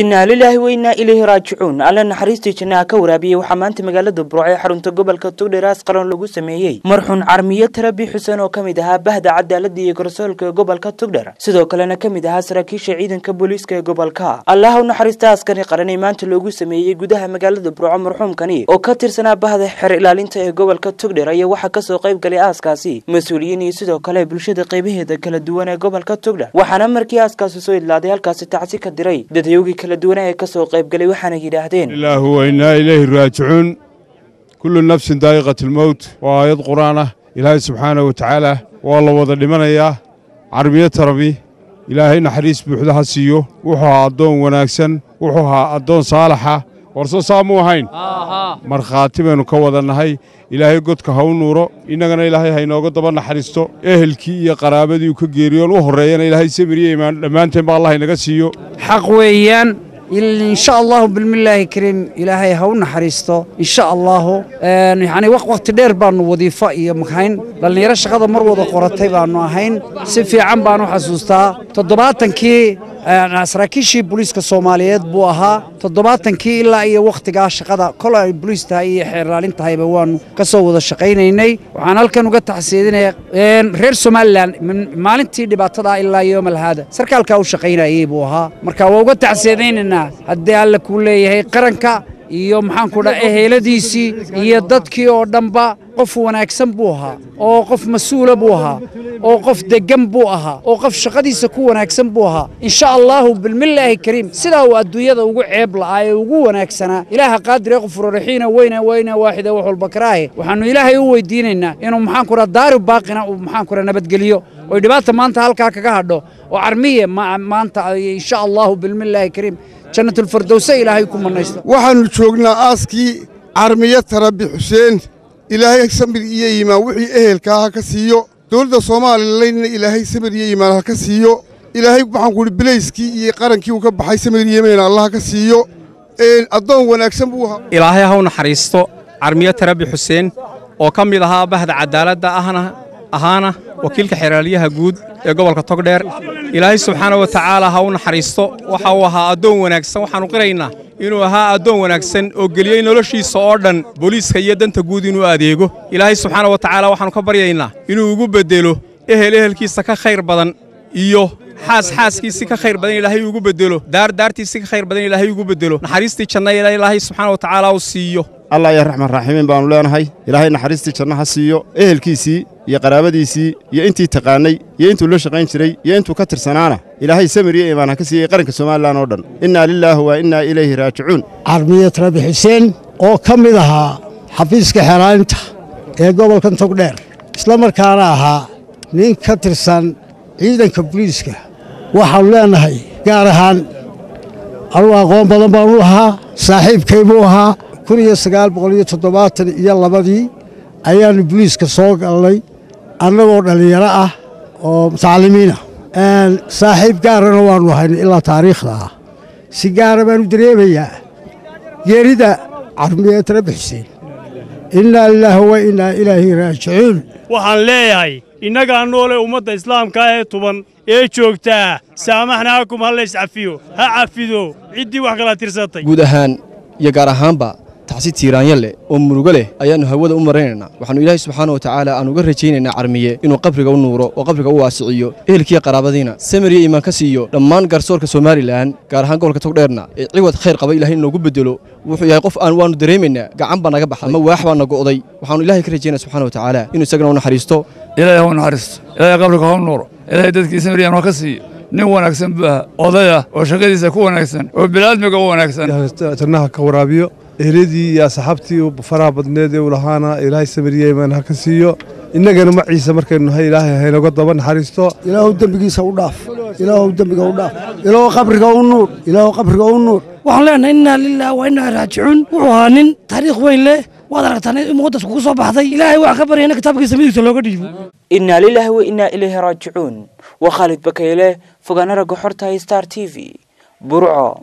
innaa lilaahi wa innaa ilayhi raajicuun alle naxariistii jannaha ka waraabiyey waxaa maanta magaalada burco ee xarunta gobolka tugdheer asqalon lagu sameeyey marxuun carmiyo tarabi xuseen oo ka mid ahaa bahda cadaaladda iyo garsoolka ee gobolka tugdher sidoo kalena ka mid ahaa saraakiisha ciidanka booliiska ee gobolka. Allaha u naxariista askari qaran ee maanta loogu sameeyey gudaha magaalada burco marxuumkani oo ka tirsanaa bahda xer ilaalinta ee gobolka tugdher ayaa waxaa ka soo qayb galay aaskaasi mas'uuliyiin iyo sidoo kale bulshada qaybaheeda kala duwan ee gobolka tugdher waxaana markii aaskaasi soo idlaaday halkaasi tacsi ka diray dadyoogii kala duwana ee ka soo qayb galay waxaana yidhaahdeen. Ilaahu wa innaa ilayhi raajicuun. Kullu nafsin daa'iqati almowt waa aayad qur'aan ah ilaahay subxaanahu wa tacaala waa la wada dhimanayaa carmiyo tarabi ilaahay naxariis buuxda ha siiyo. Wuxuu ahaa addoon wanaagsan wuxuu ahaa addoon saalaxa warso saa muu ahayn markhaati baynu ka wada nahay ilaahay godka ha u nuuro innagana ilaahay ha inooga daba naxariisto. Ehelkii iyo qaraabadii uu ka geeriyoon u horreeyana ilaahay samiriyo imaan dhammaanteen ba allah inaga siiyo. Xaq weeyaan insha allahu bilmillaahi kariim ilaahay ha u naxariisto insha allahu yani wakhti dheer baannu wadiifo iyo makayn dhallinyaro shaqada mar wada qoratay baannu ahayn. Si fiican baan u xasuustaa. Toddobaatankii saraakiishii booliiska soomaaliyeed buu ahaa toddobaatankii ilaa iyo wakhtigaa shaqada. Kol ay boliis tahay iyo xeerlaalin tahayba waannu ka soo wada shaqaynaynay. Waxaan halkan uga taxsiidinaya reer somalilan maalintii dhibaatadaa ilaa yoomalhaada sarkaalkaa u shaqaynayey buu ahaa. Marka waa uga taxsiidaynaynaa haddii alle kuu leeyahay qaranka iyo maxaanku dhaa eheladiisii iyo dadkii oo dhanba qof wanaagsan buu ahaa oo qof mas'uula buu ahaa oo qof deggan buu ahaa oo qof shaqadiisa ku wanaagsan buu ahaa. Insha allaahu bilmillaahi kariim sidaa uu adduunyada ugu ceeb la'aa ee ugu wanaagsanaa ilaaha qaadire qofuraraxiina weyna weyna waaxida wax walba karaahe. Waxaannu ilaahay u weydiinaynaa inuu maxaanku dhaa daari baaqina uu maxaanku dhaa nabadgeliyo oy dhibaata maanta halkaa kaga hadho oo carmiye maanta insha allaahu bilmillaahi kariim jannatulfardowse ilaahay ku mannaysto waxaannu joognaa aaskii carmiyo tarabi xuseen ilaahay samir iyo yimaan wixii ehelkaa ha ka siiyo. Dowladda soomaalilana ilaahay samir iyo yimaan ha ka siiyo. Ilaahay waxaan ku idhi bilayskii iyo qarankii uu ka baxay samir yemen allah ha ka siiyo. Addoon wanaagsan buu ahaa ilaahay ha u naxariisto carmiyo tarabi xuseen oo ka mid ahaa bahda cadaaladda ahna ahaana wakiilka xeraalyaha guud ee gobolka togdheer. Ilaahay subxaana wa tacaala ha u naxariisto. Waxa uu ahaa addoon wanaagsan waxaannu qiraynaa inuu ahaa addoon wanaagsan oo geliyey noloshiisa oo dhan booliiska iyo danta guud inuu adeego. Ilaahay subxaana wa tacaala waxaannu ka baryaynaa inuu ugu beddelo ehel ehelkiisa ka khayr badan iyo xaas ka khayr badan ilaahay ugu beddelo. Daar daartiisii ka khayr badan ilaahay ugu beddelo. Naxariistii janna ilaahay subxaana wa tacaala uu siiyo. Allah ya raxmaan raaximiin baannu leenahay ilaahay naxariistii janna ha siiyo ehelkiisii iyo qaraabadiisii iyo intii taqaannay iyo intuu la shaqayn jiray iyo intuu ka tirsanaana ilaahay samir iyo imaan ha ka siiyey qaranka somalilan oo dhan. Innaa lilaahi wa innaa ilayhi raajicuun. Carmiyo tarabi xuseen oo ka mid ahaa xafiiska xeelaalinta ee gobolkan togdheer isla markaana ahaa nin ka tirsan ciidanka buliiska waxaannu leennahay gaar ahaan anugu aqoon badan baanu ahaa saaxiibkay buu ahaa kun iyo sagaal boqol iyo toddobaatan iyo labadii ayaannu buliiska soo galnay annagoo dhallinyaro ah oo mutacallimiinah saaxiib gaarana waannu ahayn ilaa taariikhda ah. Si gaara baanu dareemayaa geerida carmiye tarabi xuseen. Innaa lilaahi wa innaa ilaahi raajicuun. Waxaan leeyahay innagaa noole ummadda islaamka ee tuban ee joogtaa saamaxnaakum ha lays cafiyo ha cafido ciddii wax kala tirsatay guud ahaan iyo gaar ahaanba tacsi tiiraanya leh oo murugo leh ayaannu hawada u maraynaynaa. Waxaannu ilaahay subxaana wa tacaala aan uga rajaynaynaa carmiye inuu qabriga u nuuro oo qabriga u waasiciyo ehelkiiyo qaraabadiina samir iyo iimaan ka siiyo. Dhammaan garsoorka somalilan gaar ahaan gobolka togdheerna ee ciwad khayr qaba ilahay inoogu beddelo wuxuu yahay qof aan waannu dareemaynaa gacan baa naga baxday. Ama waax baa na go'day. Waxaannu ilahay ka rajaynaa subxana wa tacaala inuu isagana u naxariisto. Ilaahay ha u naxariisto. Ilaahay qabriga ha u nuuro. Ilaahay dadkii samir iimaan ka siiyo. Nin wanaagsan buu ahaa odaya oo shaqadiisa ku wanaagsan oo bilaadmiga u wanaagsan. Jannaha ka waraabiyo ehladii iyo asxaabtii faraha badneed ee uu lahaana ilaahay samiriye imaan ha ka siiyo. Innagana maciisa markaynu nahay ilaahay haynaga daba naxariisto. Ilaahu dembigiisa u dhaaf. Ilaahu dembiga u dhaaf. Ilaahu qabriga u nuur. Ilaahu qabriga u nuur. Waxaan leenahay innaa lilah wa innaa raajicuun. Wuxuu ahaa nin taariikh weyn leh. Waad aragtaan in muqadas kugu soo baxday. Ilaahay waxaan ka baryayna kitaabkiisa midigta looga dhiibo. Innaa lilaahi wa innaa ilayhi raajicuun. Waa khaalid bakayle fogaana ragga xorta star t v. Burco